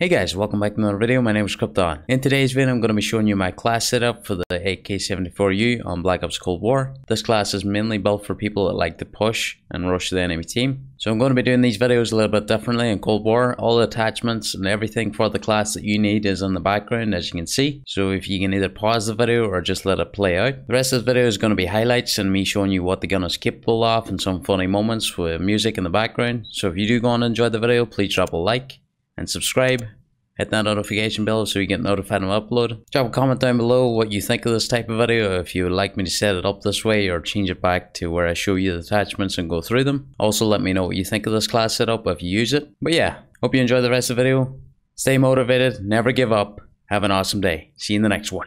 Hey guys, welcome back to another video. My name is Krypton. In today's video, I'm going to be showing you my class setup for the AK-74U on Black Ops Cold War. This class is mainly built for people that like to push and rush the enemy team. So I'm going to be doing these videos a little bit differently in Cold War. All the attachments and everything for the class that you need is in the background as you can see. So if you can either pause the video or just let it play out. The rest of the video is going to be highlights and me showing you what the gun is capable of and some funny moments with music in the background. So if you do go and enjoy the video, please drop a like and subscribe. Hit that notification bell so you get notified when I upload. Drop a comment down below what you think of this type of video, if you would like me to set it up this way or change it back to where I show you the attachments and go through them. Also let me know what you think of this class setup if you use it. But yeah, hope you enjoy the rest of the video. Stay motivated, never give up. Have an awesome day. See you in the next one.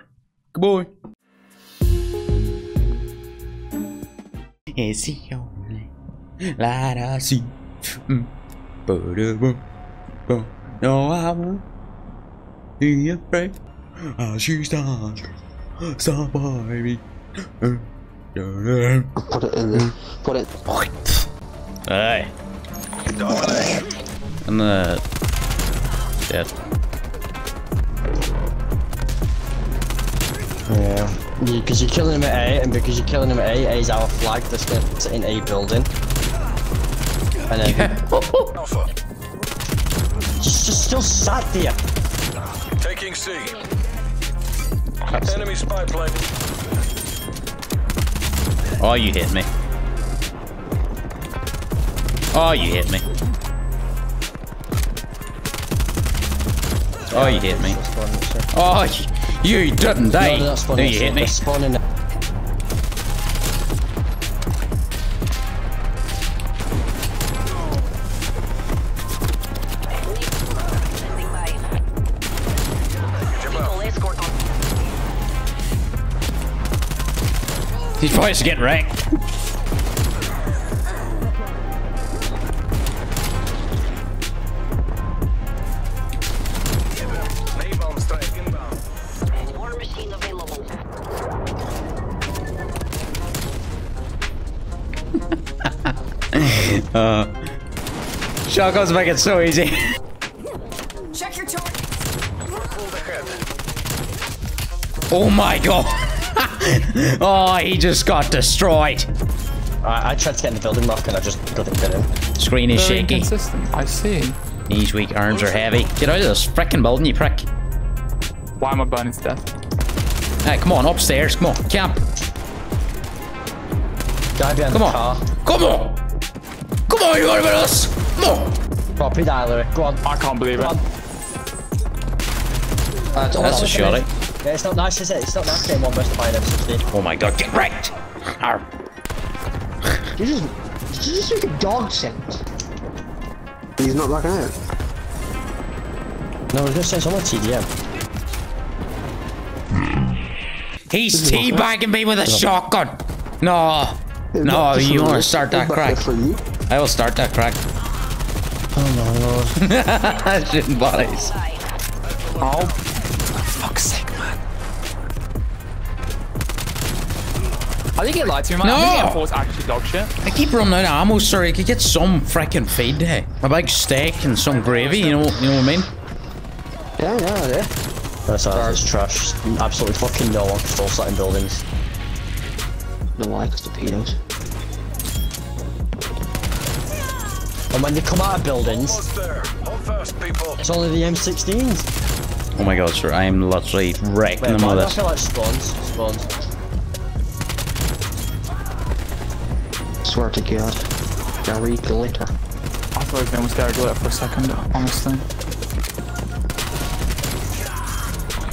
Goodbye. It's the only light I see. Mm. Ba-da-ba-ba. No, I won't be afraid. I should stop. Stop by me. Put it in there. Put it. Hey. I'm uh dead. Yeah. Because you're killing him at A, and because you're killing him at A, A is our flag that's in A building. And then just, just still sat there. Taking C. Enemy spy plane. Oh, you hit me. Oh, you hit me. Oh, you hit me. Oh, you, you didn't die. No, eh? they're No, you hit me. These boys are getting wrecked. Napalm strike inbound. War machine available. Shotguns make it so easy. Check your target. Oh my god. oh, he just got destroyed. I, I tried to get in the building rock and I just couldn't get in. Screen is Very shaky. inconsistent. I see. Knees weak, arms are heavy. Get out of this frickin' building, you prick. Why am I burning to death? Hey, come on, upstairs. Come on, camp. Guy behind Come the on. car. Come on. Come on, you want with us? Come on. Go on, pre-dialer. Go on. I can't believe Go on. it. Uh, That's a shot, eh? Yeah, it's not nice, is it? It's not nice getting one versus five M16. Oh my god, get wrecked. Arr. Did you just, did you just make a dog sound? He's not backing out. No, I was gonna say someone TDM. He's teabagging me with a shotgun. No. It's No, you wanna start that crack. there For you. I will start that crack. Oh my lord. Shitting bodies. Oh, fuck's sake, I think it lied to me, man. No! I think M4 actually dog shit. I keep running out of ammo, sir. I could get some frickin' feed there. A big steak and some gravy, you know, you know what I mean? Yeah, yeah, yeah. That's uh, it's trash. Absolutely fucking no one can still in buildings. No like torpedoes. And when they come out of buildings, Almost there. Hold fast, people. it's only the M16s. Oh my god, sir. I am literally wrecking Wait, them why with do I feel like spawns? Spawns. Swear to God. Gary Glitter. I thought his name was Gary Glitter for a second, honestly.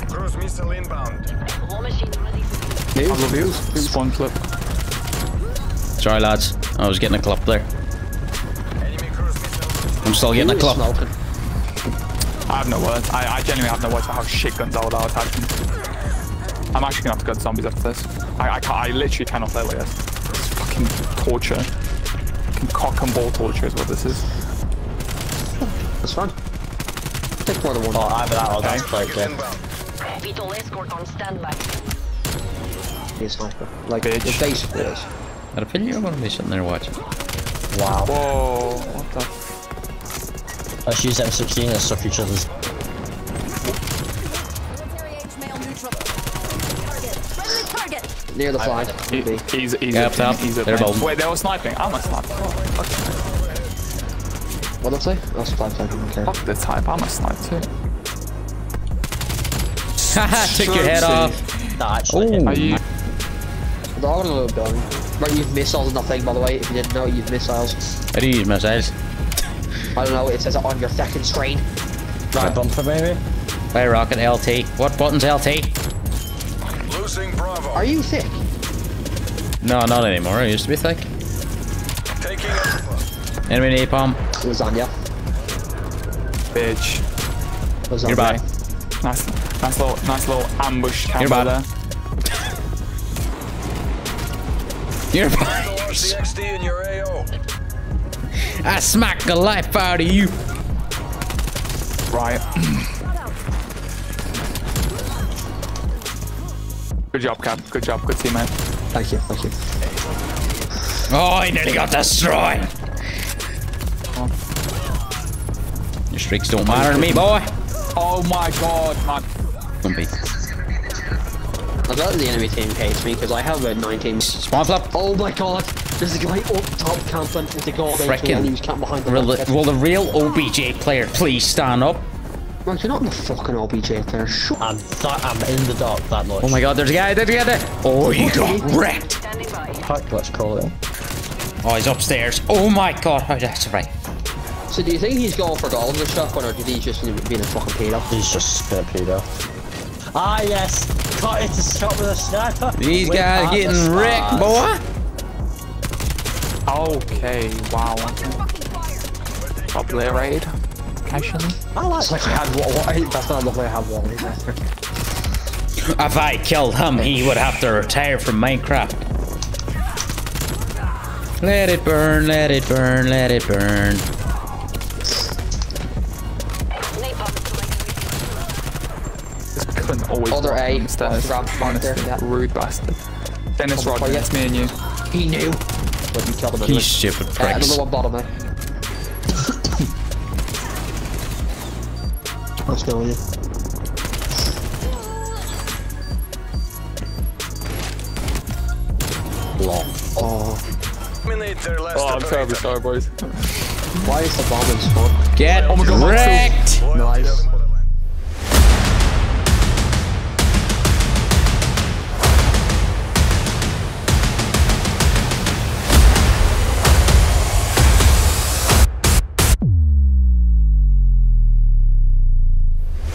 Cruise missile inbound. War machine ready for News? Reviews? Spawn flip. Sorry, lads. I was getting a clip there. Enemy cruise missile. I'm still getting a clip. I have no words. I, I genuinely have no words for how shit guns are without attachments. I'm actually gonna have to go to zombies after this. I, I, can't, I literally cannot play like this fucking torture. Fucking cock and ball torture is what this is. That's fine. Take more than one. Oh, either that or that's quite good. Vital escort on standby. He's sniper. Like, the it of this. I'd opinion you're gonna be sitting there watching. Wow. Whoa, what the? Let's use M16 and stuff each other's. Military age male neutral. Near the flag. He, B. he's he's Yeah, up top. he's a They're both. Wait, they were sniping. I'm a sniper. Oh, fuck, What did I say? That's flag flag. Okay. fuck the type. I'm a sniper too. Haha, took your head off. Nah, actually. Ooh. Are you? They're all in a little building. Right, you've missiles and nothing, by the way. If you didn't know, you've missiles. How do you use missiles? I don't know, it says it on your second screen. Right bumper, maybe? Fire rocket LT. What button's LT? Losing Bravo. Are you thick? No, not anymore. I used to be thick. Taking Alpha. Enemy napalm. Lasagna. Bitch. Lasagna. You're back. Nice, nice little, nice little ambush camera bad. there. You're The fine. RCXD in your AO. I smack the life out of you. Right. Good job, Cap. Good job. Good team, man. Thank you, thank you. Oh, I nearly got destroyed. Your streaks don't matter to me, boy. Oh my god, man. Don't be. I bet the enemy team hates me because I have a 19. Spawn flip. Oh my god! There's a guy up top camping with the gold Frickin' and he was camping behind the Will bucket. the, will the real OBJ player please stand up? Man, you're not in the fucking OBJ there. Shut I'm, I'm in the dark that much. Oh my god, there's a guy, there's a guy there. Oh, you got wrecked. Fuck, let's call it. Oh, he's upstairs. Oh my god, how did that's right. So do you think he's going for gold in this shotgun or did he just being a fucking pedo? He's just a pedo. Ah, yes! Cut it to shot with a sniper! These With guys half getting wrecked, boy. Okay, wow. Probably a raid. Casually. I like It's like I had one. one that's not lovely. I have one. If I killed him, he would have to retire from Minecraft. Let it burn, let it burn, let it burn. This couldn't always Other walk A, down the stairs. ramp back there, Honestly, yeah. rude bastard. Dennis Rodman, yeah. it's me and you. He knew. But he killed him anyway. These stupid Uh, pricks. another one bottom there. Let's go with you. Lol. Oh, Eliminate their last Oh, I'm terribly sorry, boys. why is the bomb in spawn? Get Oh my God, wrecked! Nice. doesn't